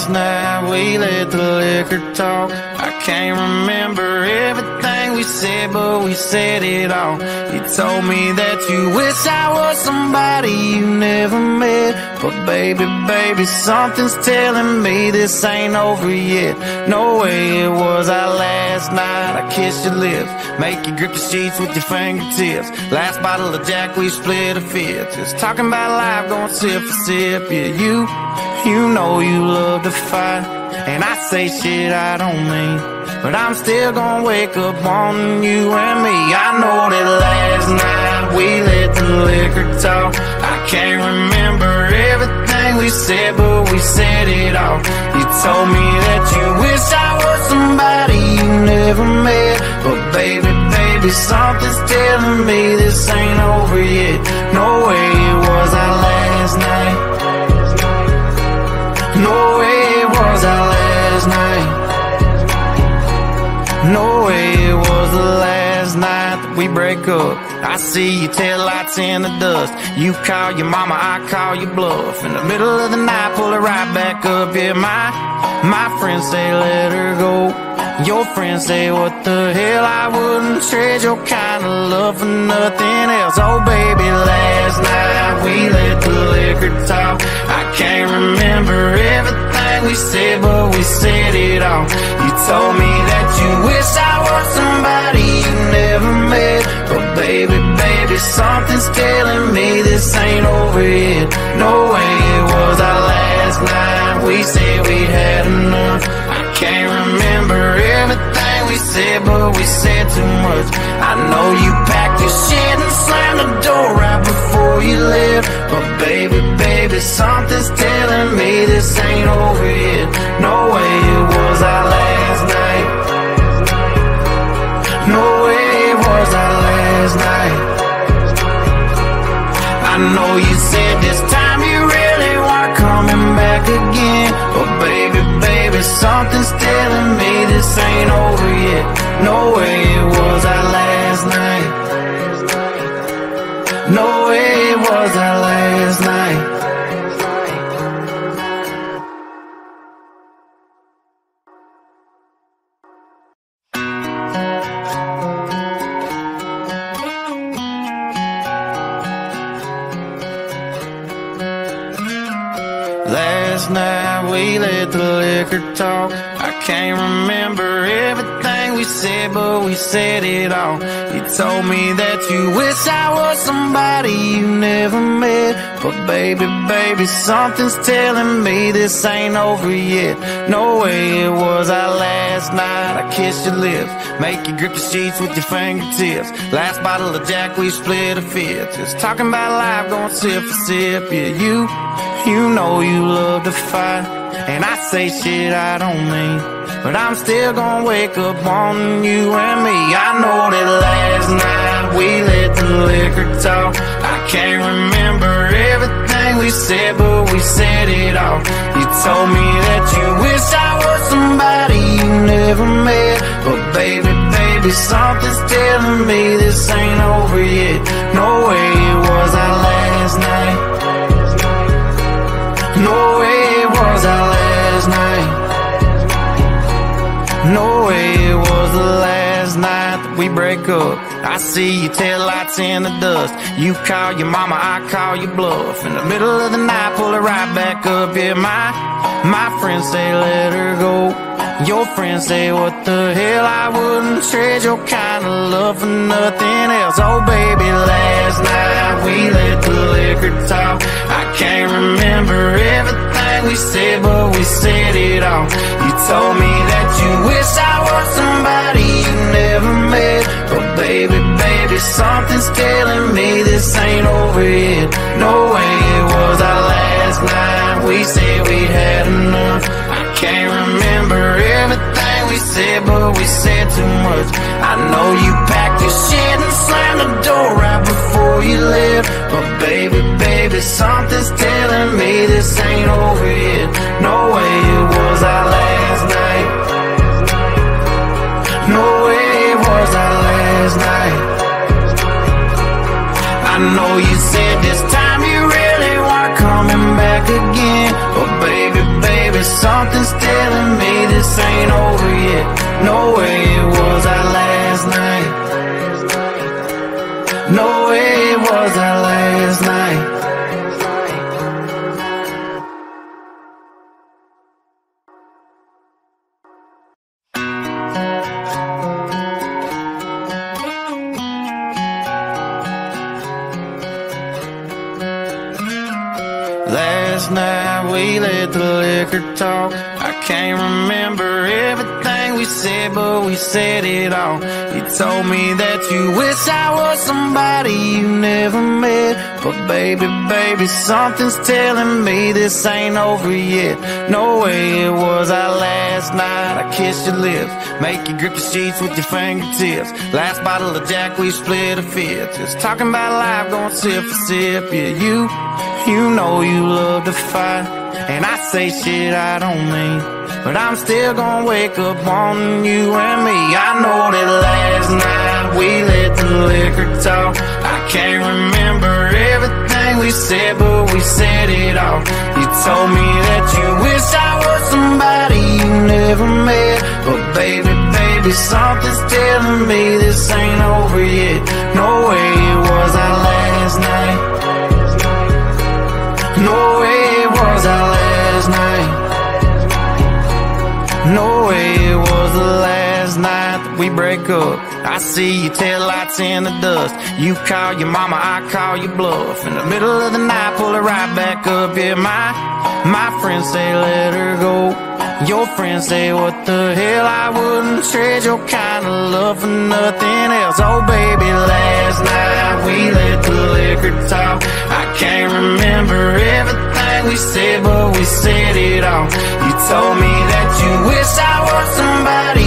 Last night we let the liquor talk. I can't remember everything we said, but we said it all. You told me that you wish I was somebody you never met. But baby, baby, something's telling me this ain't over yet. No way it was our last night. I kissed your lips, make you grip the sheets with your fingertips. Last bottle of Jack, we split a fifth. Just talking about life, going sip for sip. Yeah, you, you know you love to fight. And I say shit I don't mean. But I'm still gonna wake up on you and me. I know that last night we let the liquor talk. I can't remember everything we said, but we said it all. You told me that you wish I was somebody you never met. But baby, baby, something's telling me this ain't over yet. No way it was our last night. Was last night. No way it was the last night that we break up. I see your tail lights in the dust. You call your mama, I call your bluff. In the middle of the night, pull it right back up. Yeah, my my friends say let her go. Your friends say what the hell? I wouldn't trade your kind of love for nothing else. Oh baby, last night we let the liquor talk. I can't remember everything we said, but we said it all. You told me that you wish I was somebody you never met. But baby, baby, something's telling me this ain't over yet. No way it was our last night. We said we'd had enough. I can't remember everything we said, but we said too much. I know you packed your shit and slammed the door right before you left. But baby, baby, something's telling me this ain't over yet. No way it was our last night. No way it was our last night. I know you said this time No way it was told me that you wish I was somebody you never met. But baby, baby, something's telling me this ain't over yet. No way it was our last night. I kissed your lips, make you grip the sheets with your fingertips. Last bottle of Jack, we split a fifth. Just talking about life, going sip for sip. Yeah, you. You know you love to fight, and I say shit I don't mean. But I'm still gonna wake up on you and me. I know that last night we let the liquor talk. I can't remember everything we said, but we said it all. You told me that you wish I was somebody you never met. But baby, baby, something's telling me this ain't over yet. No way it was our last night. No way No way it was the last night that we break up. I see your tail lights in the dust. You call your mama, I call your bluff. In the middle of the night, pull it right back up. Yeah, my my friends say let her go. Your friends say what the hell? I wouldn't trade your kind of love for nothing else. Oh baby, last night we let the liquor talk. I can't remember everything we said, but we said it all. You told me that you wish I was somebody you never met. But baby, baby, something's telling me this ain't over yet. No way it was our last night. We said we'd had enough. I can't remember everything we said, but we said too much. I know you packed your shit and slammed the door right before you left. But baby, baby, something's telling me this ain't over yet. No way it was our last night. No way it was our last night. I know you said this time you really weren't coming back again. But baby, baby, something something's telling me this ain't over yet. No way it was our last night. No way it was our last night. Said, it all. You told me that you wish I was somebody you never met. But baby, baby, something's telling me this ain't over yet. No way it was our last night. I kissed your lips, make you grip the sheets with your fingertips. Last bottle of Jack, we split a fifth. Just talking about life, going sip for sip. Yeah, you. You know you love to fight, and I say shit I don't mean. But I'm still gonna wake up on you and me. I know that last night we let the liquor talk. I can't remember everything we said, but we said it all. You told me that you wish I was somebody you never met. But baby, baby, something's telling me this ain't over yet. No way it was our last night. No we break up. I see your tail lights in the dust. You call your mama, I call your bluff. In the middle of the night, pull it right back up. Yeah, my my friends say let her go. Your friends say what the hell I wouldn't trade your kind of love for nothing else. Oh baby, last night we let the liquor talk. I can't remember everything we said, but we said it all. You told me that you wish I was somebody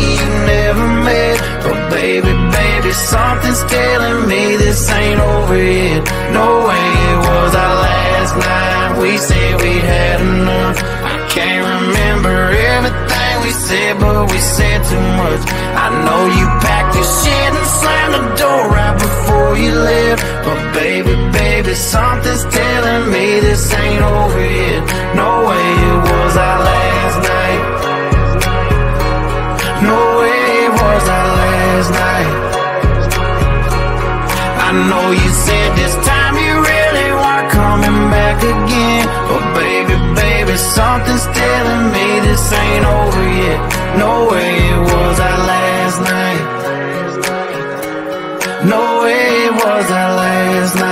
baby, baby, something's telling me this ain't over yet. No way it was our last night. We said we had enough. I can't remember everything we said, but we said too much. I know you packed your shit and slammed the door right before you left. But baby, baby, something's telling me this ain't over yet. No way it was our last last night. I know you said this time you really weren't coming back again. But baby, baby, something's telling me this ain't over yet. No way it was our last night. No way it was our last night.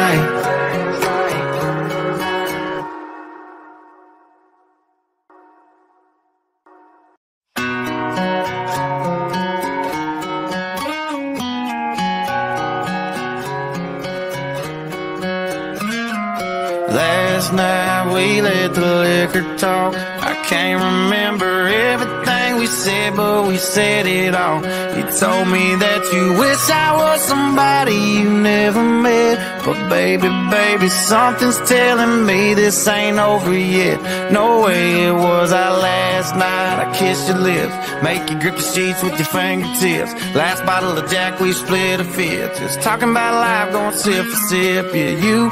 Talk. I can't remember everything we said, but we said it all. You told me that you wish I was somebody you never met. But baby, baby, something's telling me this ain't over yet. No way it was our last night. I kissed your lips, make you grip the sheets with your fingertips. Last bottle of Jack, we split a fifth. Just talking about life, going sip for sip. Yeah, you.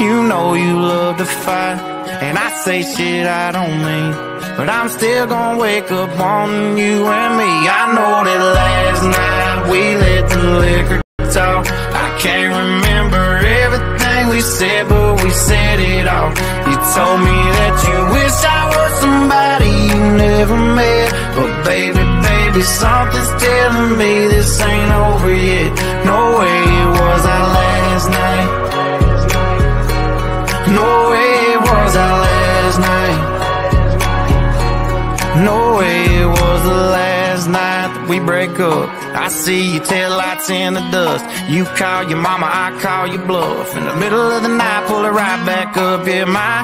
You know you love to fight, and I say shit I don't mean. But I'm still gonna wake up on you and me. I know that last night we let the liquor talk. I can't remember everything we said, but we said it all. You told me that you wish I was somebody you never met. But baby, baby, something's telling me this ain't over yet. No way break up. I see your tail lights in the dust. You call your mama, I call your bluff. In the middle of the night, pull it right back up. Yeah, my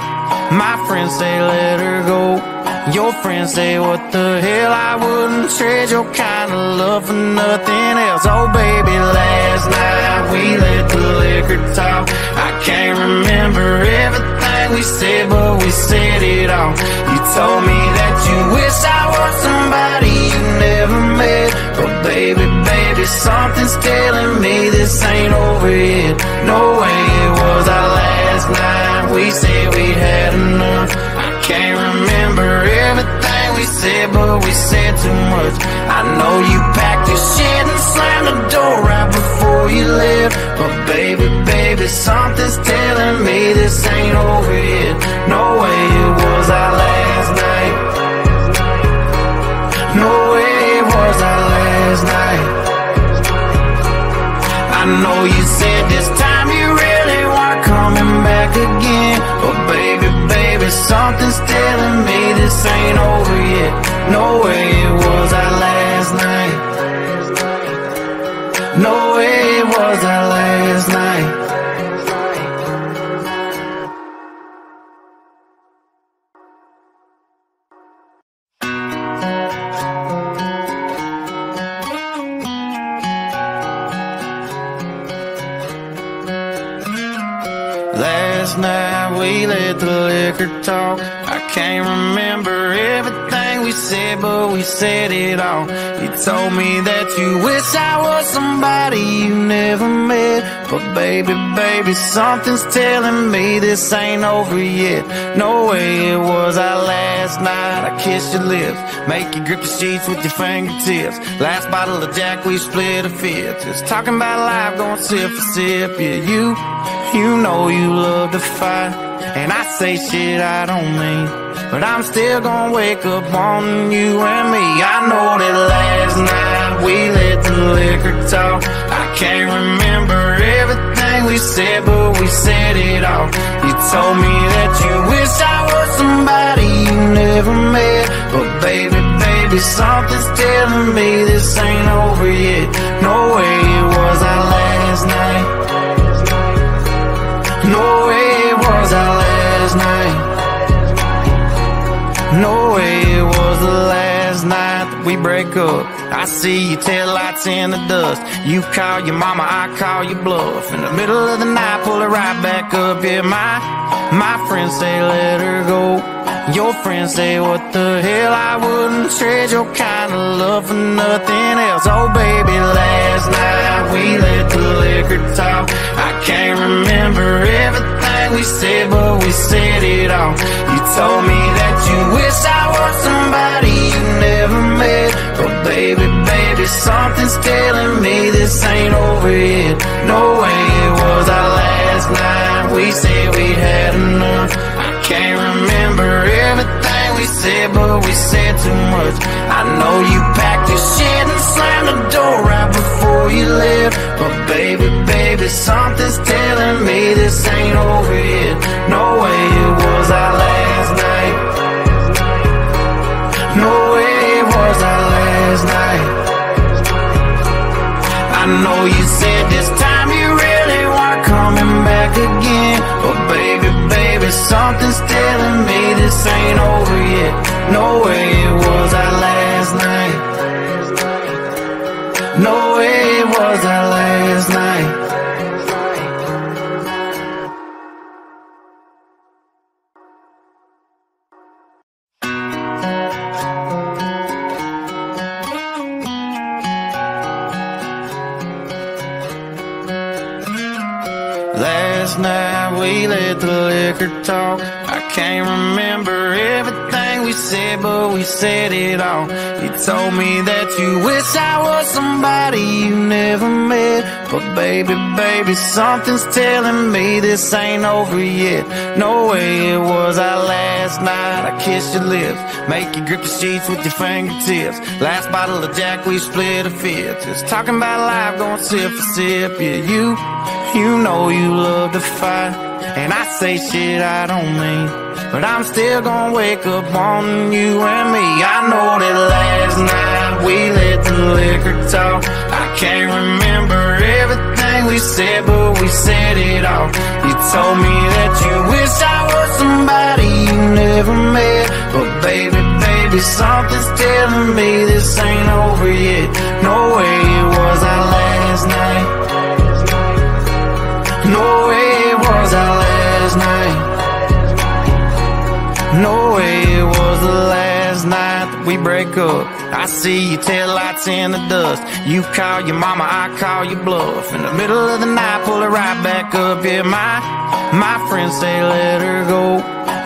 my friends say let her go. Your friends say what the hell I wouldn't trade your kind of love for nothing else. Oh baby, last night we let the liquor talk. I can't remember everything we said, but we said it all. You told me that you wish I was somebody you never met. But baby, baby, something's telling me this ain't over yet. No way it was our last night. We said we had enough. I can't remember everything we said, but we said too much. I know you packed your shit and slammed the door right before you left. But baby, baby, something's telling me this ain't over yet. No way it was our last night. No way it was our last night. I know you said this time you really weren't coming back again. Baby, something's telling me this ain't over yet. No way it was our last night. No way it was our last night. Talk. I can't remember everything we said, but we said it all. You told me that you wish I was somebody you never met. But baby, baby, something's telling me this ain't over yet. No way it was our last night. I kissed your lips, make you grip the sheets with your fingertips. Last bottle of Jack, we split a fifth. Just talking about life, going sip for sip. Yeah, you. You know you love to fight, and I say shit I don't mean. But I'm still gonna wake up on you and me. I know that last night we let the liquor talk. I can't remember everything we said, but we said it all. You told me that you wish I was somebody you never met. But baby, baby, something's telling me this ain't over yet. No way it was our last night. No No way it was the last night that we break up. I see your tail lights in the dust. You call your mama, I call your bluff. In the middle of the night, pull it right back up. Yeah, my my friends say let her go. Your friends say what the hell? I wouldn't trade your kind of love for nothing else. Oh baby, last night we let the liquor talk. I can't remember everything we said, but we said it all. You told me that you wish I was somebody you never met. But baby, baby, something's telling me this ain't over yet. No way it was our last night. We said we'd had enough. I can't remember everything we said, but we said too much. I know you your shit and slammed the door right before you left. But baby, baby, something's telling me this ain't over yet. No way it was our last night. No way it was our last night. I know you said this time you really weren't coming back again. But baby, baby, something's telling me this ain't over yet. No way it was our last night. No way it was that last night. Last night we let the liquor talk. Said, but we said it all. You told me that you wish I was somebody you never met. But baby, baby, something's telling me this ain't over yet. No way it was our last night. I kissed your lips, make you grip the sheets with your fingertips. Last bottle of Jack, we split a fifth. Just talking about life, going sip for sip. Yeah, you. You know you love to fight, and I say shit I don't mean. But I'm still gonna wake up on you and me. I know that last night we let the liquor talk. I can't remember everything we said, but we said it all. You told me that you wish I was somebody you never met. But baby, baby, something's telling me this ain't over yet. No way it was our last night. No way it was our last night. No way it was the last night that we break up. I see your tail lights in the dust. You call your mama, I call your bluff. In the middle of the night, pull it right back up. Yeah, my, my friends say let her go.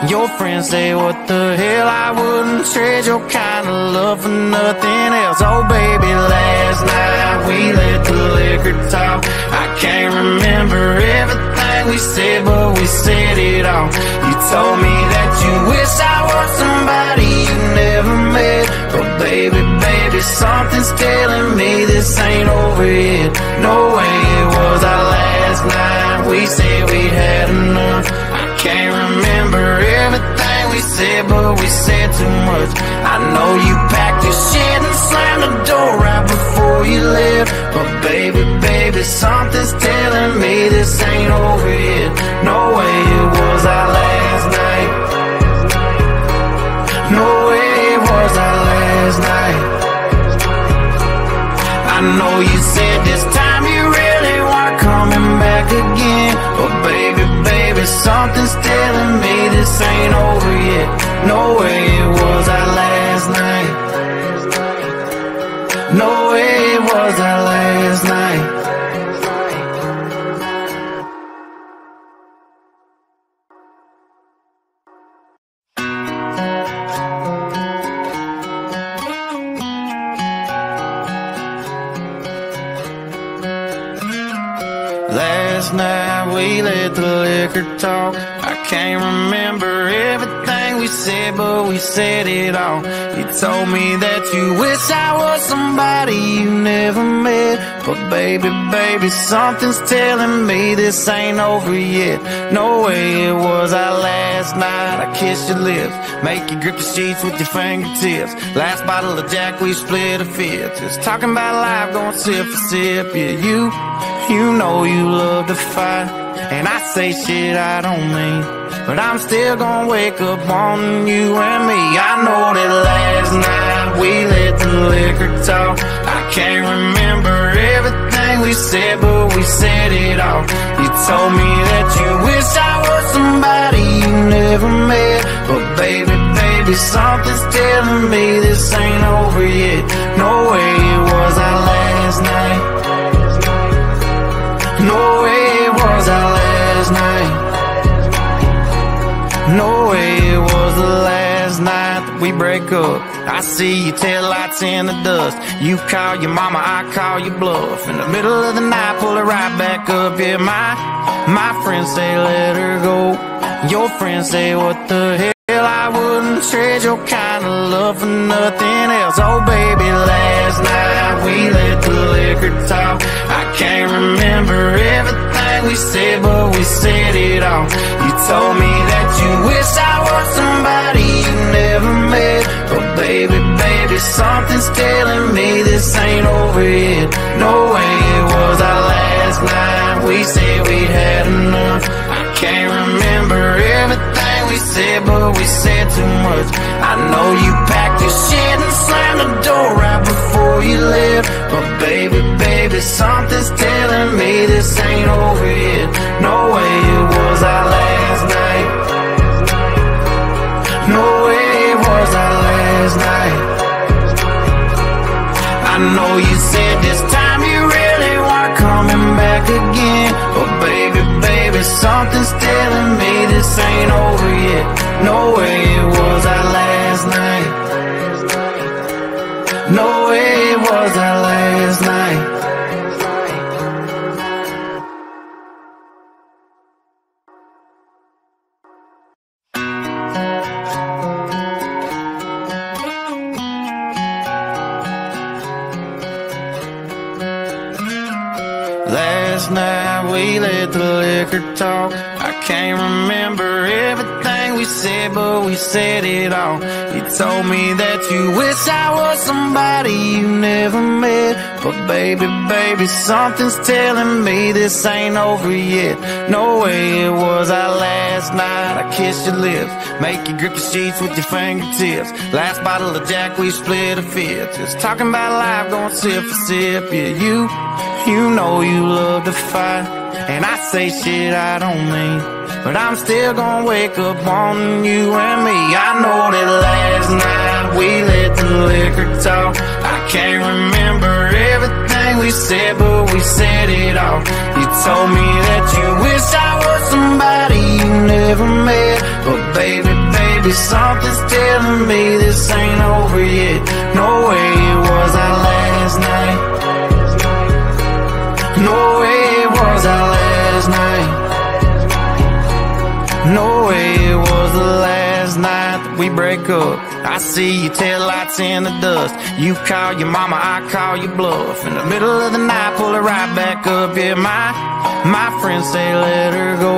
Your friends say what the hell, I wouldn't trade your kind of love for nothing else. Oh baby, last night we let the liquor talk. I can't remember everything we said, but we said it all. You told me that you wish I was somebody you never met. But baby, baby, something's telling me this ain't over yet. No way it was our last night. We said we had enough. I can't said, but we said too much. I know you packed your shit and slammed the door right before you left. But baby, baby, something's telling me this ain't over yet. No way it was our last night. No way it was our last night. I know you said this time you really weren't coming back again. But baby, baby, me this ain't over yet. No way it was our last night. Told me that you wish I was somebody you never met. But baby, baby, something's telling me this ain't over yet. No way it was our last night. I kissed your lips, make you grip the sheets with your fingertips. Last bottle of Jack, we split a fifth. Just talking about life, going sip for sip. Yeah, you. You know you love to fight, and I say shit I don't mean. But I'm still gonna wake up on you and me. I know that last night we let the liquor talk. I can't remember everything we said, but we said it all. You told me that you wish I was somebody you never met. But baby, baby, something's telling me this ain't over yet. No way it was our last night. No way it was our No way it was the last night that we break up. I see your tail lights in the dust. You call your mama, I call your bluff. In the middle of the night, pull it right back up. Yeah, my my friends say let her go. Your friends say what the hell. I wouldn't trade your kind of love for nothing else. Oh baby, last night we let the liquor talk. I can't remember everything we said, but we said it all. You told me that you wish I was somebody you never met. But baby, baby, something's telling me this ain't over yet. No way it was our last night. We said we had enough. I can't remember everything we said, but we said too much. I know you packed your shit and slammed the door right before you left. But baby, baby, something's telling me this ain't over yet. No way it was our last night. No way it was our last night. I know you said this time you really weren't coming back again. But baby, baby, something's telling me this ain't over yet. No way it was our last night. You told me that you wish I was somebody you never met. But baby, baby, something's telling me this ain't over yet. No way it was our last night. I kissed your lips, make you grip the sheets with your fingertips. Last bottle of Jack, we split a fifth. Just talking about life, going sip for sip. Yeah, you. You know you love to fight, and I say shit I don't mean. But I'm still gonna wake up on you and me. I know that last night we let the liquor talk. I can't remember everything we said, but we said it all. You told me that you wish I was somebody you never met. But baby, baby, something's telling me this ain't over yet. No way it was our last night. No way it was our No way it was the last night that we break up. I see your tail lights in the dust. You call your mama, I call your bluff. In the middle of the night, pull it right back up. Yeah, my my friends say let her go.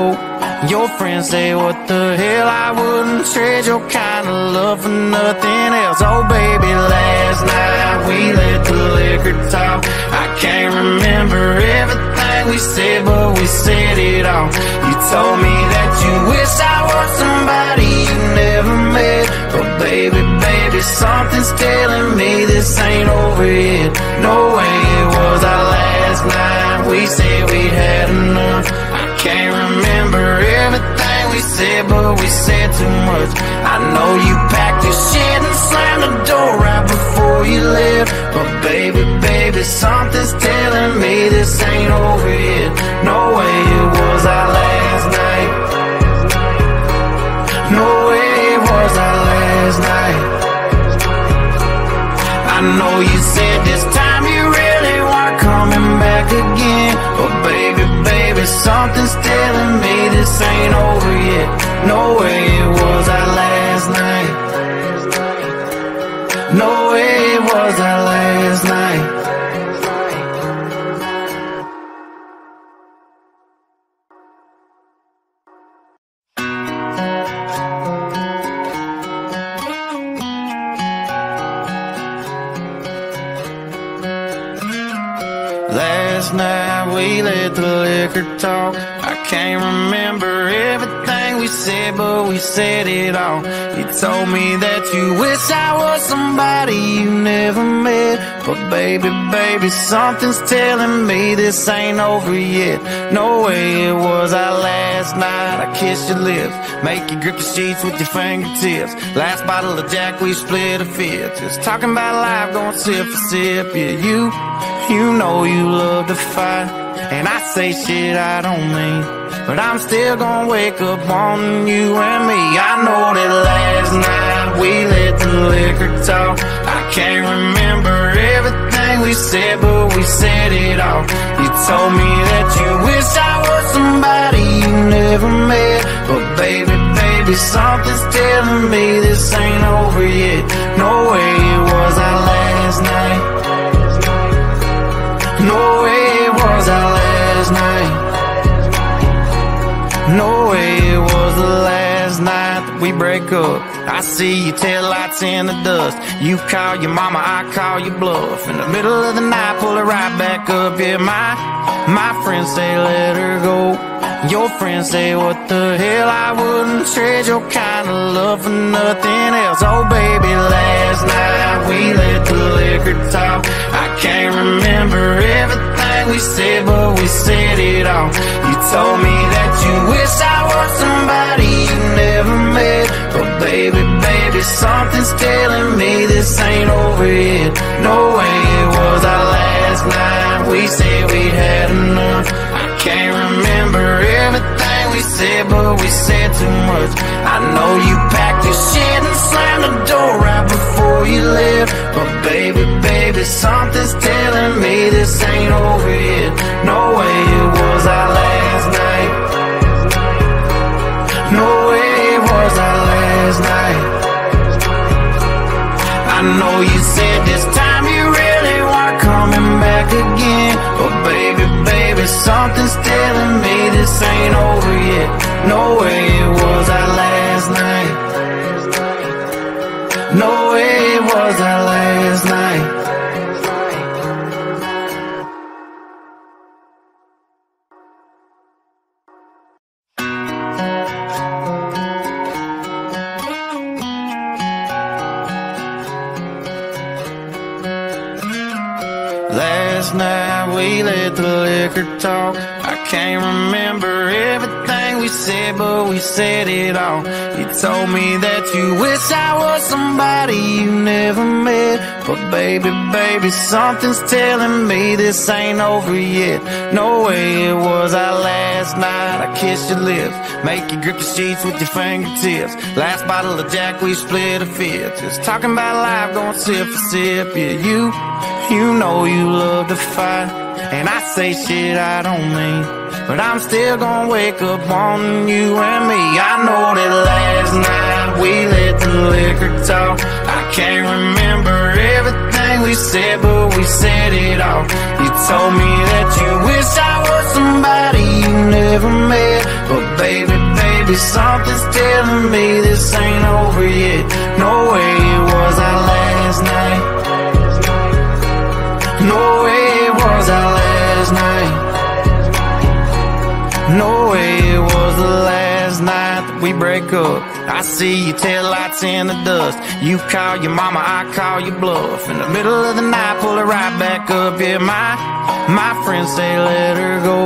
Your friends say what the hell? I wouldn't trade your kind of love for nothing else. Oh baby, last night we let the liquor talk. I can't remember everything we said, but we said it all. You told me that you wish I was somebody you never met. But baby, baby, something's telling me this ain't over yet. No way it was our last night. We said we had enough. I can't remember everything we said, but we said too much. I know you packed your shit and slammed the door right before you left. But baby, baby, something's telling me this ain't over yet. No way it was our last night. No way it was our last night. I know you said this time you really weren't coming back again. But baby, something's telling me this ain't over yet. No way it was our last night. No way it was our last night. Said it all. You told me that you wish I was somebody you never met. But baby, baby, something's telling me this ain't over yet. No way it was our last night. I kissed your lips, make you grip the sheets with your fingertips. Last bottle of Jack, we split a fifth. Just talking about life, going sip for sip. Yeah, you. You know you love to fight, and I say shit I don't mean. But I'm still gonna wake up on you and me. I know that last night we let the liquor talk. I can't remember everything we said, but we said it all. You told me that you wish I was somebody you never met. But baby, baby, something's telling me this ain't over yet. No way it was our last night. Break up. I see your tail lights in the dust. You call your mama, I call your bluff. In the middle of the night, pull it right back up. Yeah, my my friends say let her go. Your friends say what the hell? I wouldn't trade your kind of love for nothing else. Oh baby, last night we let the liquor talk. I can't remember everything we said, but we said it all. You told me that you wish I was somebody something's telling me this ain't over yet. No way it was our last night. We said we'd had enough. I can't remember everything we said, but we said too much. I know you packed your shit and slammed the door right before you left. But baby, baby, something's telling me this ain't over yet. No way it was our last night. No way it was our last night. Know you said this time you really weren't coming back again. But baby, baby, something's telling me this ain't over yet. No way it was our last night. No way it was our last night. Talk. I can't remember everything we said, but we said it all. You told me that you wish I was somebody you never met. But baby, baby, something's telling me this ain't over yet. No way it was our last night. I kissed your lips, make you grip the sheets with your fingertips. Last bottle of Jack, we split a fifth. Just talking about life, going sip for sip. Yeah, you, you know you love to fight. And I say shit I don't mean. But I'm still gonna wake up on you and me. I know that last night we let the liquor talk. I can't remember everything we said, but we said it all. You told me that you wish I was somebody you never met. But baby, baby, something's telling me this ain't over yet. No way it was our last night. No way it was our No way it was the last night that we break up. I see your tail lights in the dust. You call your mama, I call your bluff. In the middle of the night, pull it right back up. Yeah, my my friends say let her go.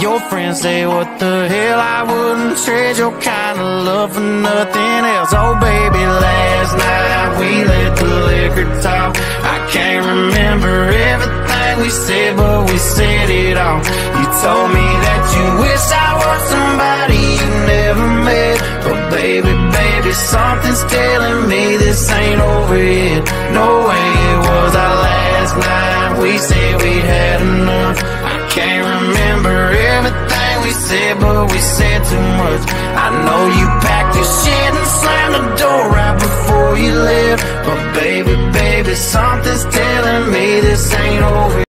Your friends say what the hell? I wouldn't trade your kind of love for nothing else. Oh baby, last night we let the liquor talk. I can't remember everything we said, but we said it all. You told me that you wish I was somebody you never met. But baby, baby, something's telling me this ain't over yet. No way it was our last night. We said we'd had enough. I can't remember everything we said, but we said too much. I know you packed your shit and slammed the door right before you left. But baby, baby, something's telling me this ain't over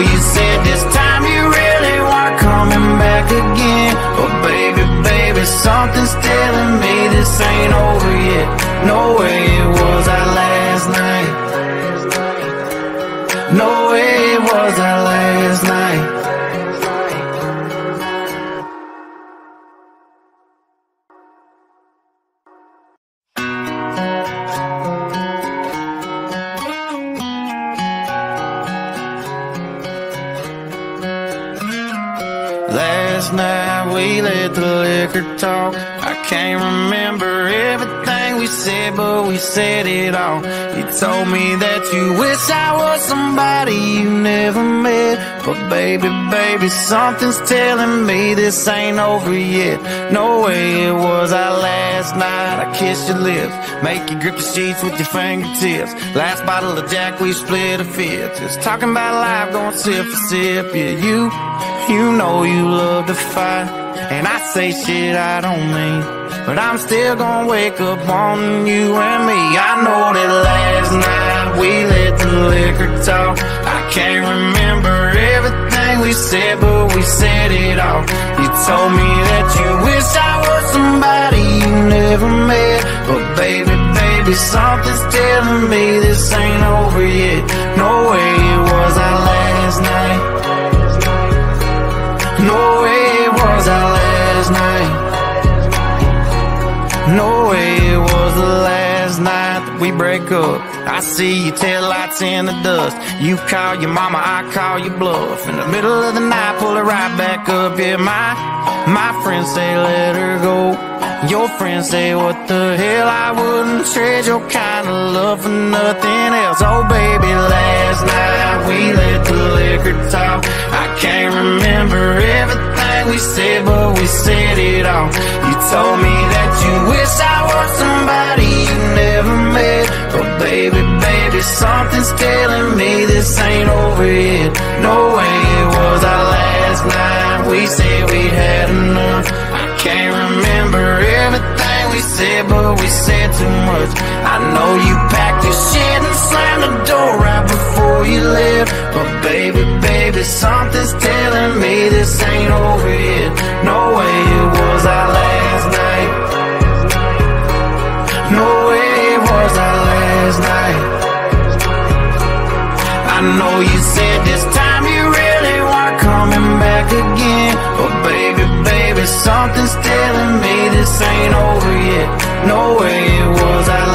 you said this time you really weren't coming back again. But baby, baby, something's telling me this ain't over yet. No way it was Last night we let the liquor talk. I can't remember everything we said, but we said it all. You told me that you wish I was somebody you never met. But baby, baby, something's telling me this ain't over yet. No way it was our last night. I kissed your lips, make you grip the sheets with your fingertips. Last bottle of Jack, we split a fifth. Just talking about life, going sip for sip. Yeah, you. You know you love to fight, and I say shit I don't mean. But I'm still gonna wake up on you and me. I know that last night we let the liquor talk. I can't remember everything we said, but we said it all. You told me that you wish I was somebody you never met. But baby, baby, something's telling me this ain't over yet. No way it was our last night. No way it was our last night. No way it was the last night that we break up. I see your tail lights in the dust. You call your mama, I call your bluff. In the middle of the night, pull it right back up. Yeah, my my friends say let her go. Your friends say what the hell? I wouldn't trade your kind of love for nothing else. Oh baby, last night we let the liquor talk. Can't remember everything we said, but we said it all. You told me that you wish I was somebody you never met. But baby, baby, something's telling me this ain't over yet. No way it was our last night. We said we'd had enough. I can't remember everything we said, but we said too much. I know you packed your shit and slammed the door right before you left. But baby, baby, something's telling me this ain't over yet. No way it was our last night. No way it was our last night. I know you said this time you really weren't coming back again. But baby, something's telling me this ain't over yet. No way it was our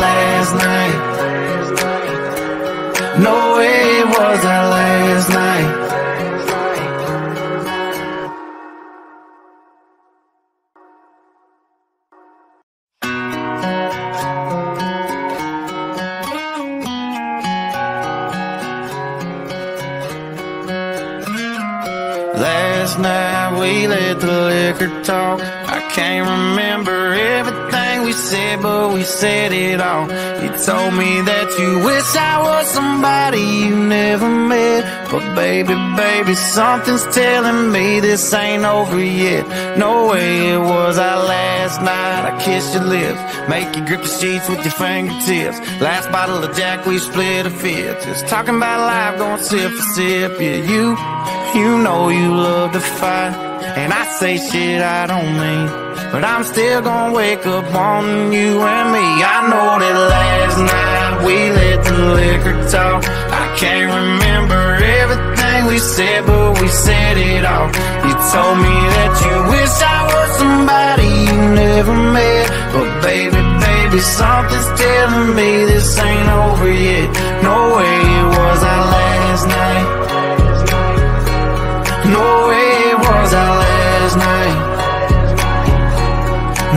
told me that you wish I was somebody you never met. But baby, baby, something's telling me this ain't over yet. No way it was our last night. I kissed your lips, make you grip the sheets with your fingertips. Last bottle of Jack, we split a fifth. Just talking about life, going sip for sip. Yeah, you, you know you love to fight. And I say shit I don't mean. But I'm still gonna wake up on you and me. I know that last night we let the liquor talk. I can't remember everything we said, but we said it all. You told me that you wish I was somebody you never met. But baby, baby, something's telling me this ain't over yet. No way it was our last night. No way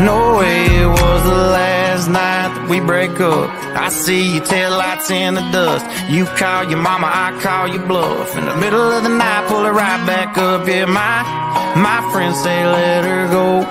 No way it was the last night that we break up. I see your tail lights in the dust. You call your mama, I call your bluff. In the middle of the night, pull it right back up. Yeah, my my friends say let her go.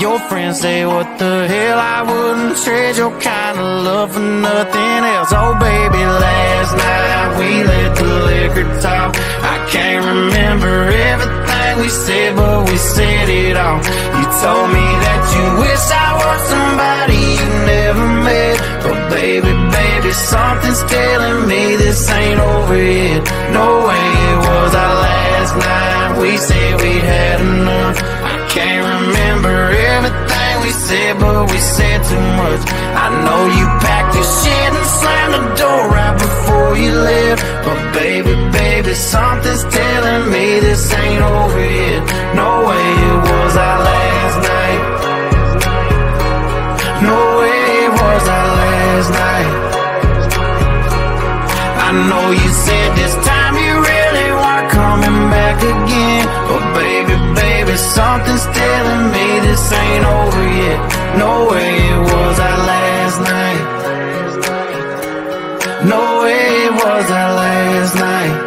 Your friends say what the hell? I wouldn't trade your kind of love for nothing else. Oh baby, last night we let the liquor talk. I can't remember everything we said, but we said it all. You told me that you wish I was somebody you never met. But baby, baby, something's telling me this ain't over yet. No way it was our last night. We said we'd had enough. I can't remember everything we said, but we said too much. I know you packed your shit and slammed the door right before you left. But baby, baby, something's telling me this ain't over yet. No way it was our last night. No way it was our last night. I know you said this time you really weren't coming back again. But baby, baby, something's telling me this ain't over yet. No way it was our last night. No way it was our last night.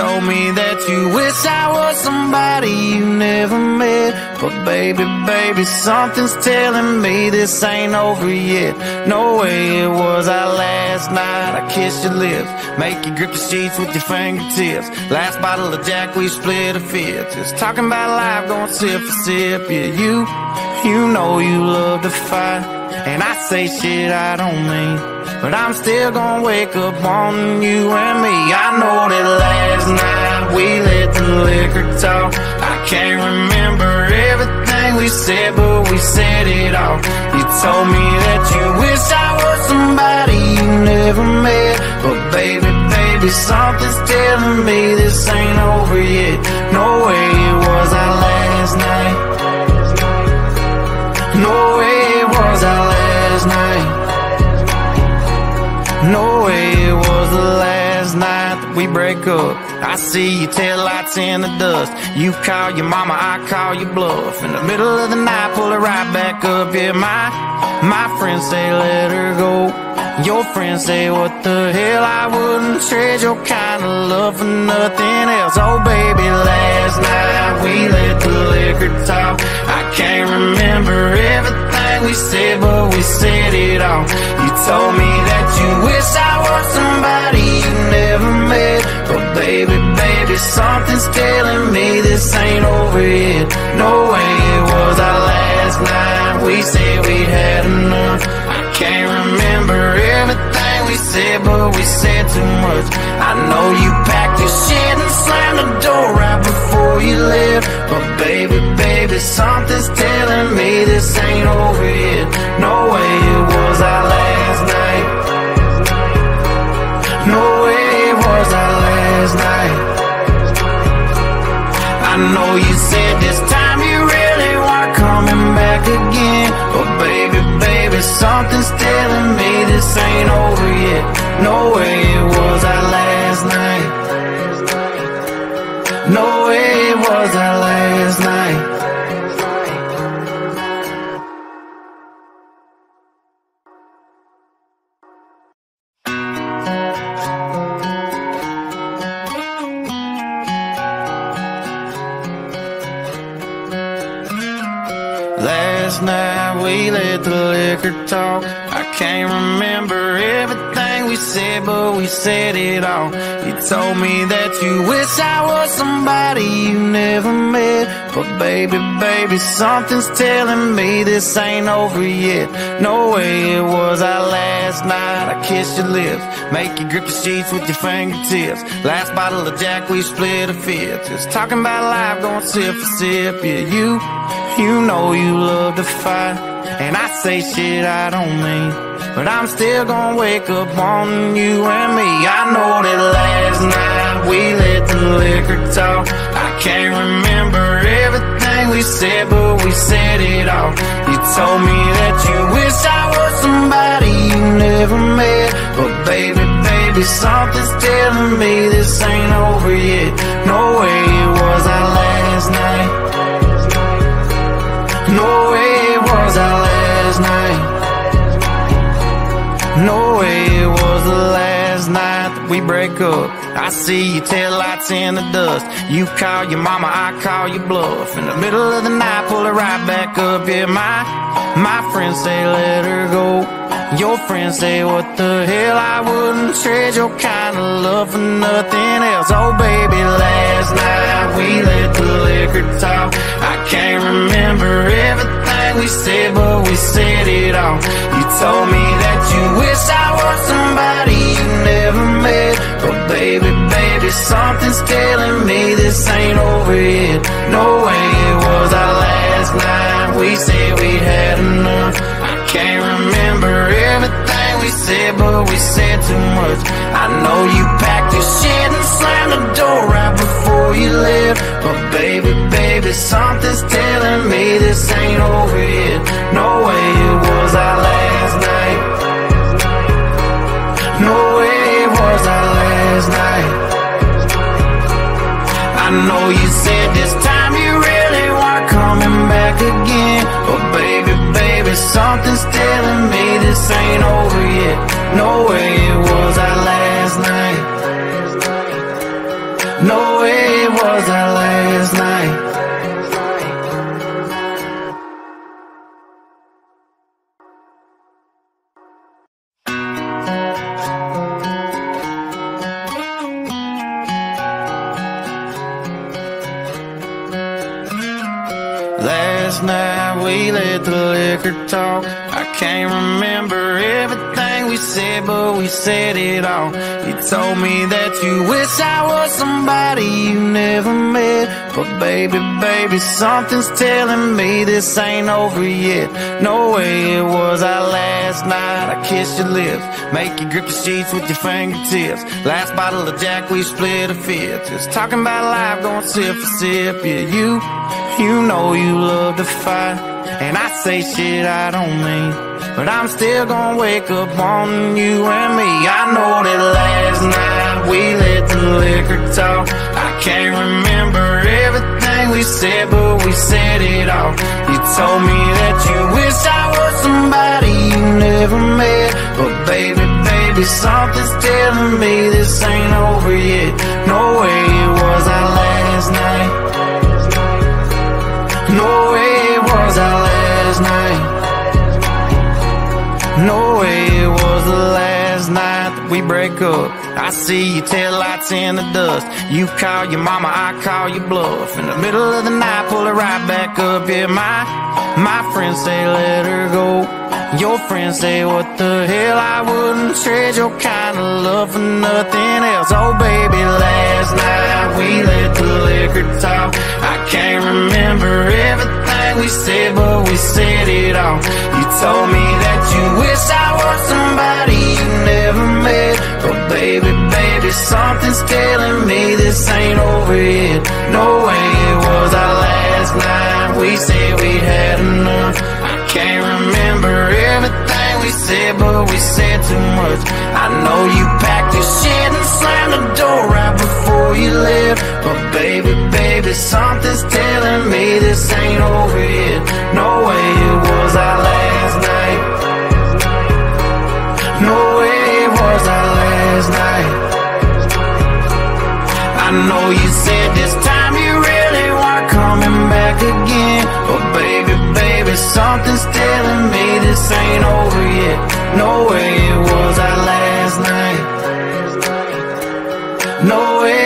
Told me that you wish I was somebody you never met. But baby, baby, something's telling me this ain't over yet. No way it was our last night. I kissed your lips, make you grip the sheets with your fingertips. Last bottle of Jack, we split a fifth. Just talking about life, going sip for sip. Yeah, you. You know you love to fight, and I say shit I don't mean. But I'm still gonna wake up on you and me. I know that last night we let the liquor talk. I can't remember everything we said, but we said it all. You told me that you wish I was somebody you never met. But baby, baby, something's telling me this ain't over yet. No way it was our last night. No way No way it was the last night that we break up. I see your tail lights in the dust. You call your mama, I call your bluff. In the middle of the night, pull it right back up. Yeah, my my friends say let her go. Your friends say what the hell? I wouldn't trade your kind of love for nothing else. Oh baby, last night we let the liquor talk. I can't remember everything we said, but we said it all. You told me that you wish I was somebody you never met. But baby, baby, something's telling me this ain't over yet. No way it was our last night. We said we'd had enough. I can't remember everything we said, but we said too much. I know you packed your shit and slammed the door right before you left. But baby, baby, something's telling me this ain't over yet. No way it was our last know you said this time you really weren't coming back again. But baby, baby, something's telling me this ain't over yet. No way it was our last night. No way it was our last night. Talk. I can't remember everything we said, but we said it all. You told me that you wish I was somebody you never met. But baby, baby, something's telling me this ain't over yet. No way it was our last night. I kissed your lips, make you grip the sheets with your fingertips. Last bottle of Jack, we split a fifth. Just talking about life, going sip for sip. Yeah, you. You know you love to fight, and I say shit I don't mean. But I'm still gonna wake up on you and me. I know that last night we let the liquor talk. I can't remember everything we said, but we said it all. You told me that you wish I was somebody you never met. But baby, baby, something's telling me this ain't over yet. No way it was our last night. No No way it was the last night that we break up. I see your tail lights in the dust. You call your mama, I call your bluff. In the middle of the night, pull it right back up. Yeah, my my friends say let her go. Your friends say what the hell I wouldn't trade your kind of love for nothing else. Oh baby, last night we let the liquor talk. I can't remember everything we said, but we said it all. Told me that you wish I was somebody you never met. But baby, baby, something's telling me this ain't over yet. No way it was our last night. We said we'd had enough. I can't remember everything we said, but we said too much. I know you packed your shit and slammed the door right before you left. But baby, baby, something's telling me this ain't over yet. No way it was our last No way it was our last night. I know you said this time you really weren't coming back again. But baby, baby, something's telling me this ain't over yet. No way it was our last night. No way we let the liquor talk. I can't remember everything we said, but we said it all. You told me that you wish I was somebody you never met. But baby, baby, something's telling me this ain't over yet. No way it was our last night. I kissed your lips, make you grip the sheets with your fingertips. Last bottle of Jack, we split a fifth. Just talking about life, going sip for sip. Yeah, you. You know you love to fight, and I say shit I don't mean. But I'm still gonna wake up on you and me. I know that last night we let the liquor talk. I can't remember everything we said, but we said it all. You told me that you wish I was somebody you never met. But baby, baby, something's telling me this ain't over yet. No way it was our last night. No way it was our No way it was the last night that we break up. I see your tail lights in the dust. You call your mama, I call your bluff. In the middle of the night, pull it right back up. Yeah, my my friends say let her go. Your friends say what the hell I wouldn't trade your kind of love for nothing else. Oh baby, last night we let the liquor talk. I can't remember everything we said, but we said it all. You told me that you wish I was somebody you never met. But baby, baby, something's telling me this ain't over yet. No way it was our last night. We said we had enough. I can't remember everything we said, but we said too much. I know you packed your shit and slammed the door right before you left. But baby, baby, something's telling me this ain't over yet. No way it was our last night. No way it was our last night. I know you said this time you really weren't coming back again. Baby, something's telling me this ain't over yet. No way it was our last night. No way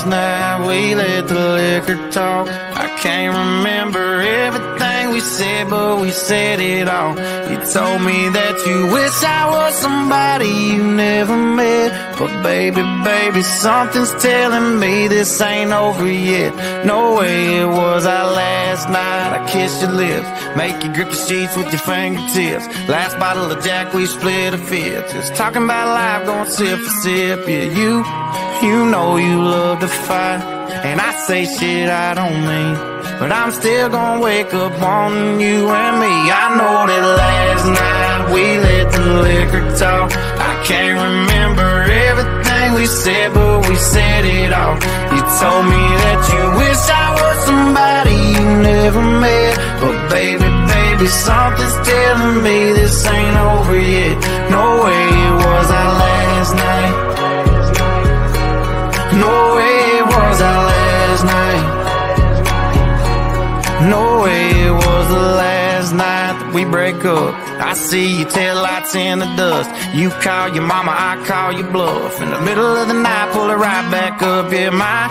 Last night we let the liquor talk. I can't remember everything we said, but we said it all. You told me that you wish I was somebody you never met. But baby, baby, something's telling me this ain't over yet. No way it was our last night. I kissed your lips, make you grip the sheets with your fingertips. Last bottle of Jack, we split a fifth. Just talking about life, going sip for sip. Yeah, you. You know you love to fight, and I say shit I don't mean. But I'm still gonna wake up on you and me. I know that last night we let the liquor talk. I can't remember everything we said, but we said it all. You told me that you wish I was somebody you never met. But baby, baby, something's telling me this ain't over yet. No way it was our last night. No way it was our last night. No way it was the last night that we break up. I see your taillights in the dust. You call your mama, I call your bluff. In the middle of the night, pull it right back up. Yeah, my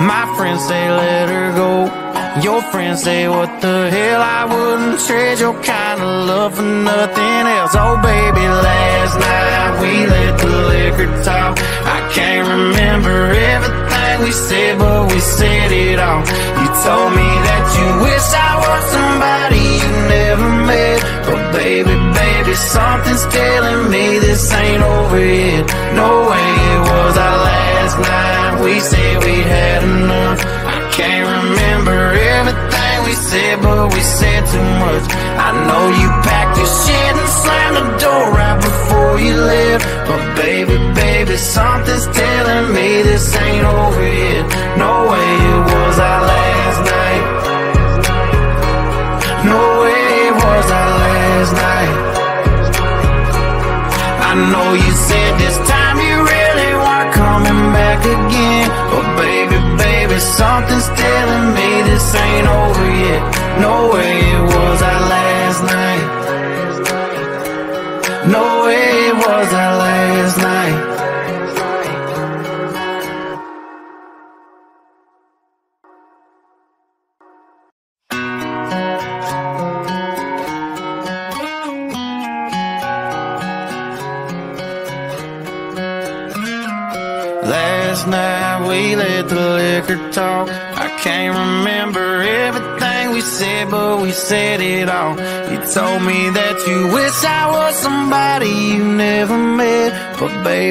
my friends say let her go. Your friends say what the hell? I wouldn't trade your kind of love for nothing else. Oh baby, last night we let the liquor talk. I can't remember everything we said, but we said it all. You told me that you wish I was somebody you never met. But baby, baby, something's telling me this ain't over yet. No way it was our last night. We said we'd had enough. Can't remember everything we said, but we said too much. I know you packed your shit and slammed the door right before you left. But baby, baby, something's telling me this ain't over yet. No way it was our last night. No way it was our last night. I know you said this time No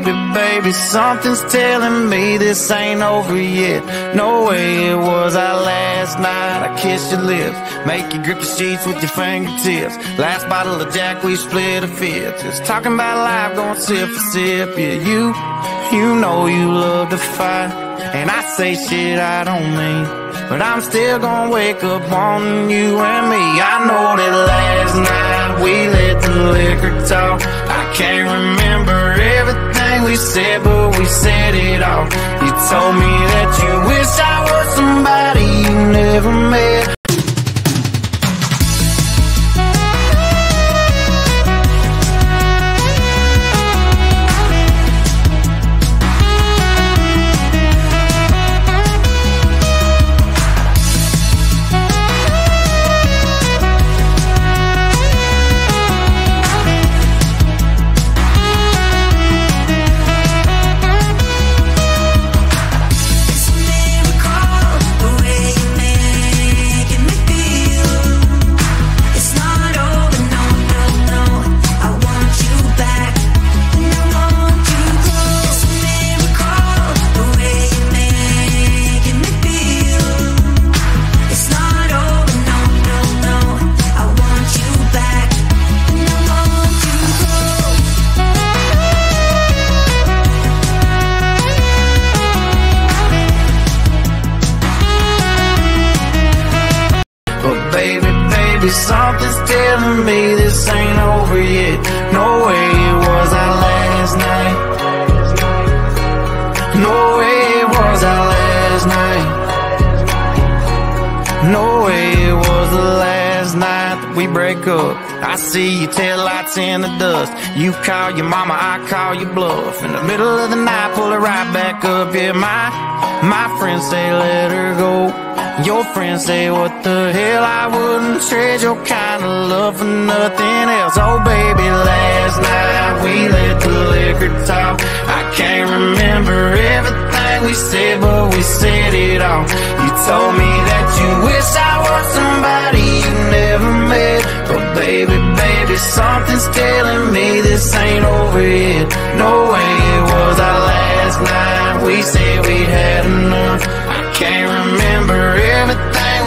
baby, baby, something's telling me this ain't over yet. No way it was our last night. I kissed your lips, make you grip the sheets with your fingertips. Last bottle of Jack, we split a fifth. Just talking about life, going sip for sip. Yeah, you. You know you love to fight, and I say shit I don't mean. But I'm still gonna wake up on you and me. I know that last night we let the liquor talk. I can't remember everything we said, but we said it all. You told me that you wish I was somebody you never met. Telling me this ain't over yet. No way it was our last night. No way it was our last night. No way it was the last night that we break up. I see your taillights in the dust. You call your mama, I call your bluff. In the middle of the night, pull it right back up. Yeah, my my friends say let her go. Your friends say what the hell? I wouldn't trade your kind of love for nothing else. Oh baby, last night we let the liquor talk. I can't remember everything we said, but we said it all. You told me that you wish I was somebody you never met, but baby, baby, something's telling me this ain't over yet. No way it was our last night. We said we had enough. I can't remember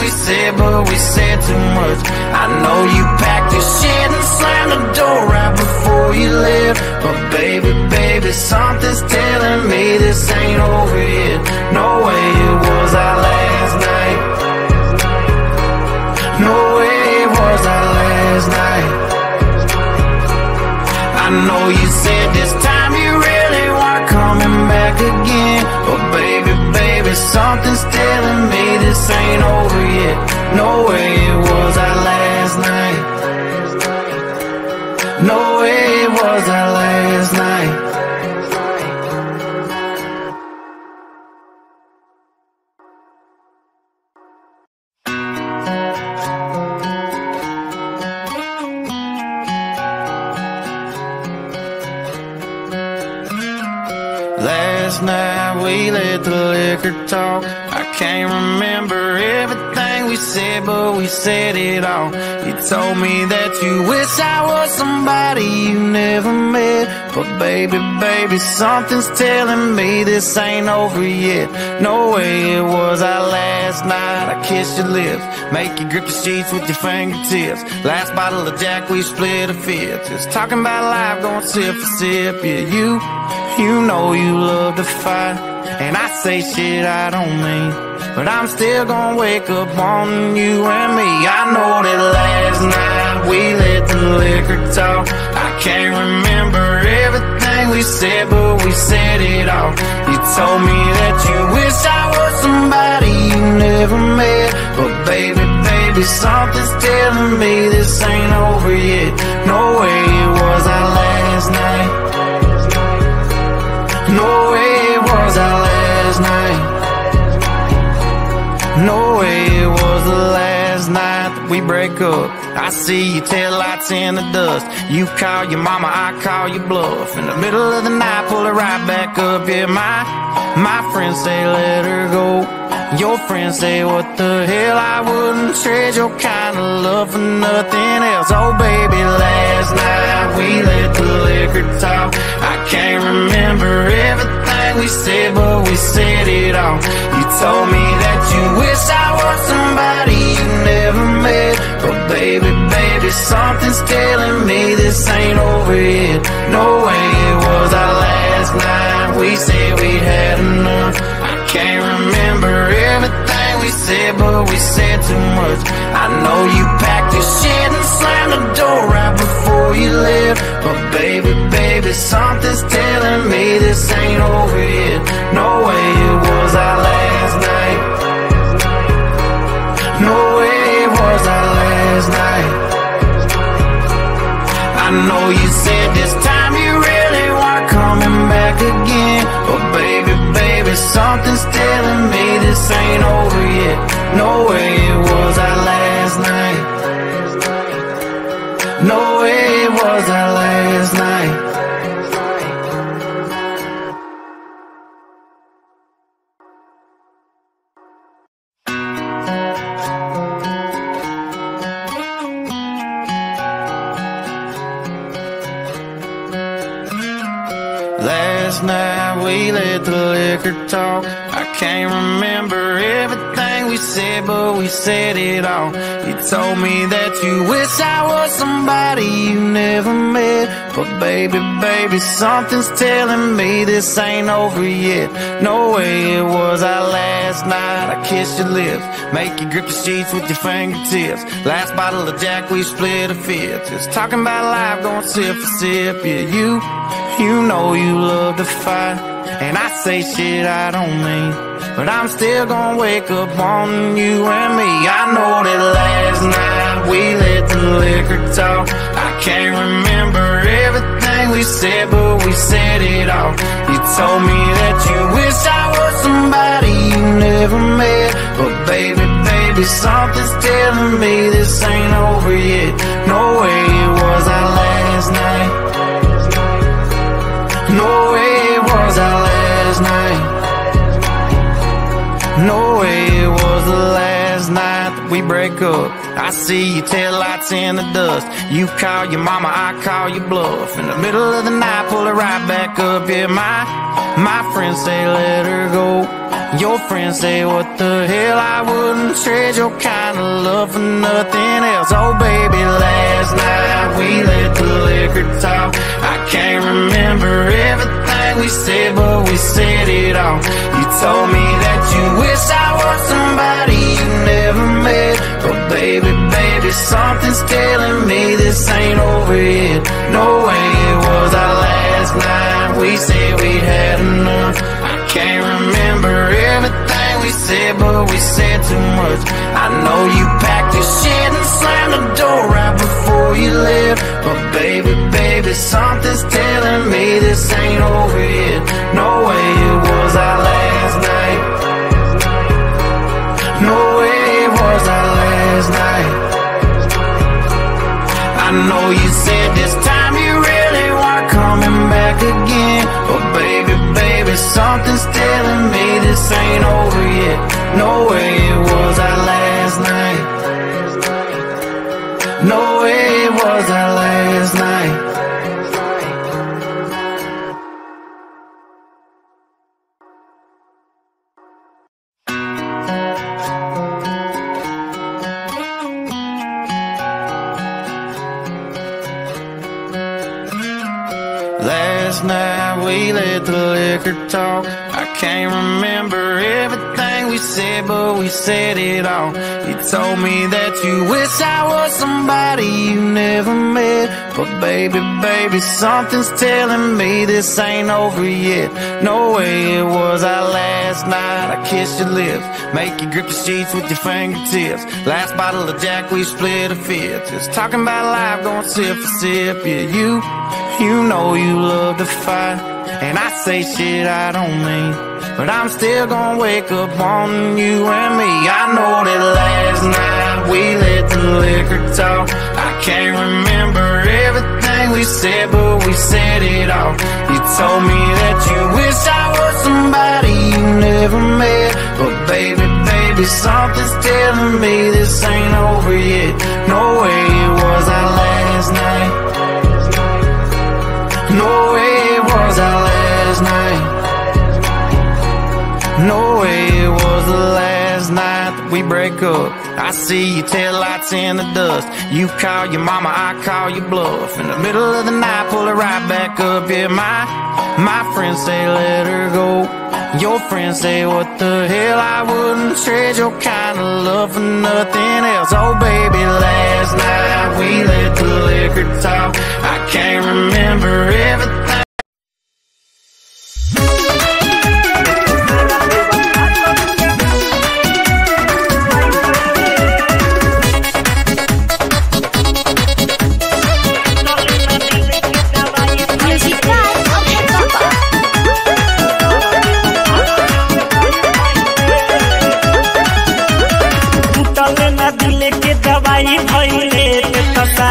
we said, but we said too much. I know you packed your shit and slammed the door right before you left. But baby, baby, something's telling me this ain't over yet. No way it was our last night. No way it was our last night. I know you said this time something's telling me this ain't over yet. No way it was our last night. No way it was our last night. Liquor talk. I can't remember everything we said, but we said it all. You told me that you wish I was somebody you never met. But baby, baby, something's telling me this ain't over yet. No way it was our last night. I kissed your lips, make you grip the sheets with your fingertips. Last bottle of Jack, we split a fifth. Just talking about life, going sip for sip. Yeah, you. You know you love to fight, and I say shit I don't mean. But I'm still gonna wake up on you and me. I know that last night we let the liquor talk. I can't remember everything we said, but we said it all. You told me that you wish I was somebody you never met. But baby, baby, something's telling me this ain't over yet. No way it was our last night. No way it was our No way it was the last night that we break up. I see your taillights in the dust. You call your mama, I call your bluff. In the middle of the night, pull it right back up. Yeah, my my friends say let her go. Your friends say what the hell? I wouldn't trade your kind of love for nothing else. Oh baby, last night we let the liquor talk. I can't remember everything we said, but we said it all. You told me that you wish I was somebody you never met. But baby, baby, something's telling me this ain't over yet. No way it was our last night. We said we had enough. I can't remember everything we said, but we said too much. I know you packed your shit and slammed the door right before you left. But baby, baby, something's telling me this ain't over yet. No way it was our last night. No way it was our last night. I know you said this time you really weren't coming back again. But baby, baby, something's telling me this ain't over yet. No way it was our last night. Last night we let the liquor talk. I can't remember everything we said, but we said it all. You told me that you wish I was somebody you never met. But baby, baby, something's telling me this ain't over yet. No way it was our last night. I kissed your lips, make you grip the sheets with your fingertips. Last bottle of Jack, we split a fifth. Just talking about life, going sip for sip. Yeah, you, you know you love to fight. And I say shit I don't mean. But I'm still gonna wake up on you and me. I know that last night we let the liquor talk. I can't remember everything we said, but we said it all. You told me that you wish I was somebody you never met. But baby, baby, something's telling me this ain't over yet. No way it was our last night. No way it was our last night. No way it was the last night that we break up. I see your tail lights in the dust. You call your mama, I call your bluff. In the middle of the night, pull it right back up. Yeah, my my friends say let her go. Your friends say what the hell? I wouldn't trade your kind of love for nothing else. Oh baby, last night we let the liquor talk. Can't remember everything we said, but we said it all. You told me that you wish I was somebody you never met. But baby, baby, something's telling me this ain't over yet. No way it was our last night. We said we had enough. I can't remember everything said, but we said too much. I know you packed your shit and slammed the door right before you left. But baby, baby, something's telling me this ain't over yet. No way it was our last night. No way it was our last night. I know you said this time No way told me that you wish I was somebody you never met. But baby, baby, something's telling me this ain't over yet. No way it was our last night. I kissed your lips, make you grip the sheets with your fingertips. Last bottle of Jack, we split a fifth. Just talking about life, going sip for sip. Yeah, you. You know you love to fight, and I say shit I don't mean. But I'm still gonna wake up on you and me. I know that last night we let the liquor talk. I can't remember everything we said, but we said it all. You told me that you wish I was somebody you never met. But baby, baby, something's telling me this ain't over yet. No way it was our last night. No way No way it was the last night that we break up. I see your tail lights in the dust. You call your mama, I call your bluff. In the middle of the night, pull it right back up. Yeah, my my friends say let her go. Your friends say what the hell? I wouldn't trade your kind of love for nothing else. Oh baby, last night we let the liquor talk. I can't remember everything.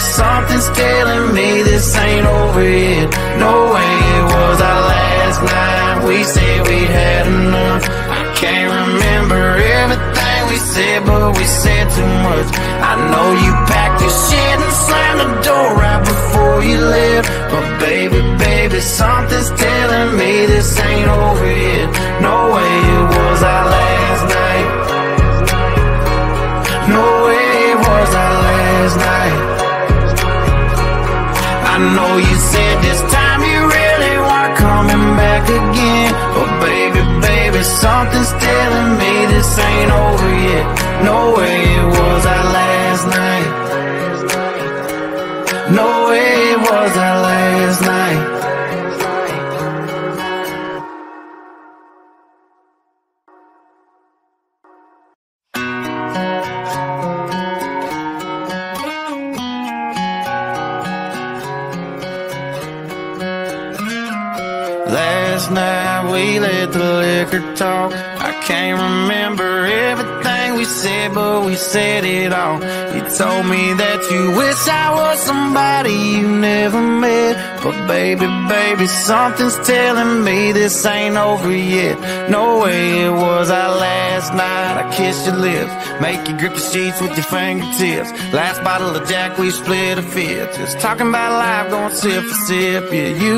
something's telling me this ain't over yet. No way it was our last night. We said we'd had enough. I can't remember everything we said, but we said too much. I know you packed your shit and slammed the door right before you left. But baby, baby, something's telling me this ain't over yet. No way it was our last night. No way it was our last night. I know you said this time you really weren't coming back again. But baby, baby, something's telling me this ain't over yet. No way it was our told me that you wish I was somebody you never met. But baby, baby, something's telling me this ain't over yet. No way it was our last night. I kissed your lips, make you grip the sheets with your fingertips. Last bottle of Jack, we split a fifth. Just talking about life, going sip for sip. Yeah, you.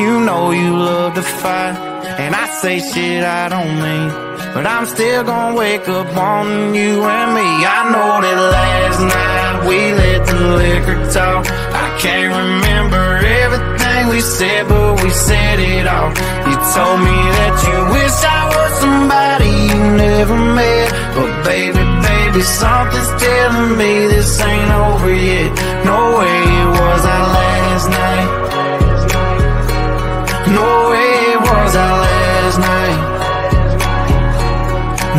You know you love to fight, and I say shit I don't mean. But I'm still gonna wake up on you and me. I know that last night we let the liquor talk. I can't remember everything we said, but we said it all. You told me that you wish I was somebody you never met. But baby, baby, something's telling me this ain't over yet. No way it was our last night. No way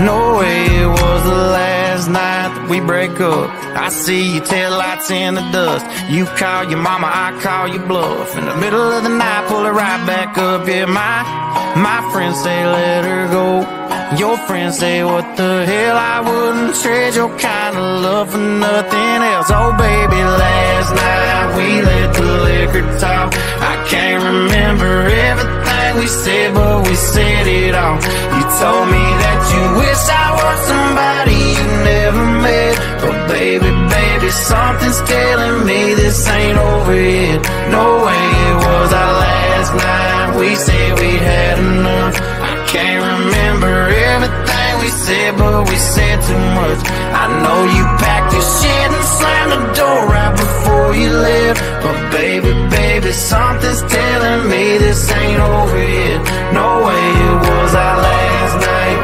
No way it was the last night that we break up. I see your tail lights in the dust. You call your mama, I call your bluff. In the middle of the night, pull it right back up. Yeah, my my friends say let her go. Your friends say what the hell I wouldn't trade your kind of love for nothing else. Oh baby, last night we let the liquor talk. I can't remember everything we said, but we said it all. You told me that you wish I was somebody you never met. But baby, baby, something's telling me this ain't over yet. No way it was our last night. We said we'd had enough. I can't remember everything we said, but we said too much. I know you packed your shit and slammed the door right before you left. But baby, baby, something's telling me this ain't over yet. No way it was our last night.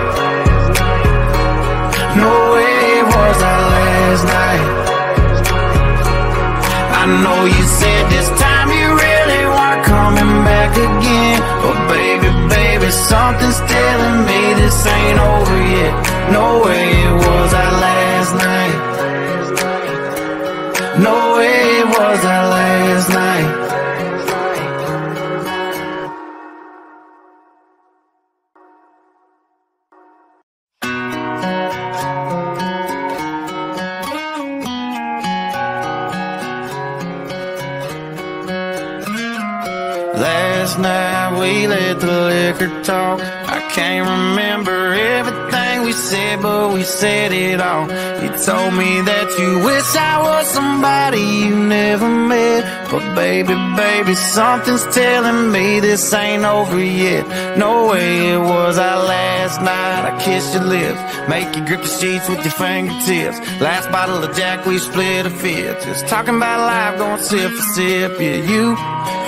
No way it was our last night. I know you said this time you really weren't coming back again. But baby, baby, something's telling me this ain't over yet. No way it was our last night. No way it was our last night. Last night we let the liquor talk. I can't remember said, but we said it all. You told me that you wish I was somebody you never met. But baby, baby, something's telling me this ain't over yet. No way it was our last night. I kissed your lips, make you grip the sheets with your fingertips. Last bottle of Jack, we split a fifth. Just talking about life, going sip for sip. Yeah, you.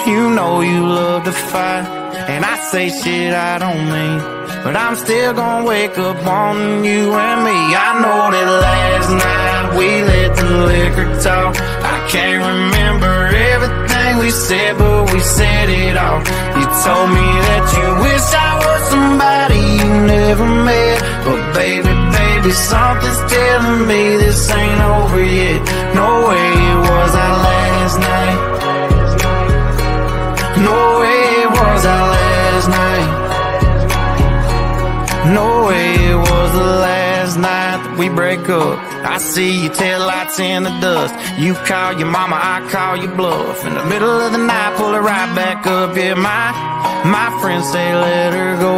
You know you love to fight, and I say shit I don't mean. But I'm still gonna wake up on you and me. I know that last night we let the liquor talk. I can't remember everything we said, but we said it all. You told me that you wish I was somebody you never met. But baby, baby, something's telling me this ain't over yet. No way it was our last night. No way it was our last night. No way it was the last night that we break up. I see your taillights in the dust. You call your mama, I call your bluff. In the middle of the night, pull it right back up. Yeah, my my friends say let her go.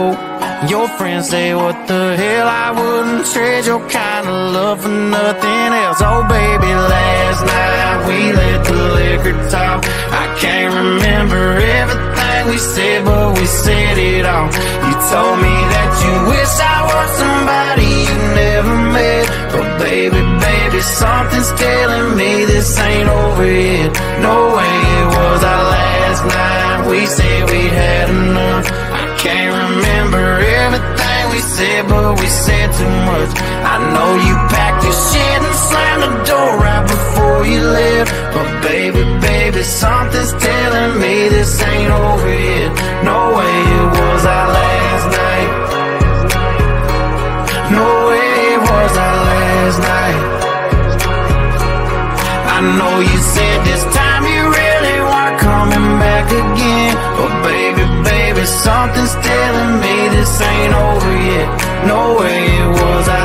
Your friends say what the hell I wouldn't trade your kind of love for nothing else. Oh baby, last night we let the liquor talk. I can't remember everything we said, but we said it all. You told me that you wish I was somebody you never met, but baby, baby, something's telling me this ain't over yet. No way it was our last night. We said we had enough. I can't remember everything said, but we said too much. I know you packed your shit and slammed the door right before you left. But baby, baby, something's telling me this ain't over yet. No way it was our last night. No way it was our last night. I know you said this time you really weren't coming back again. But baby, baby, something's this ain't over yet. No way it was our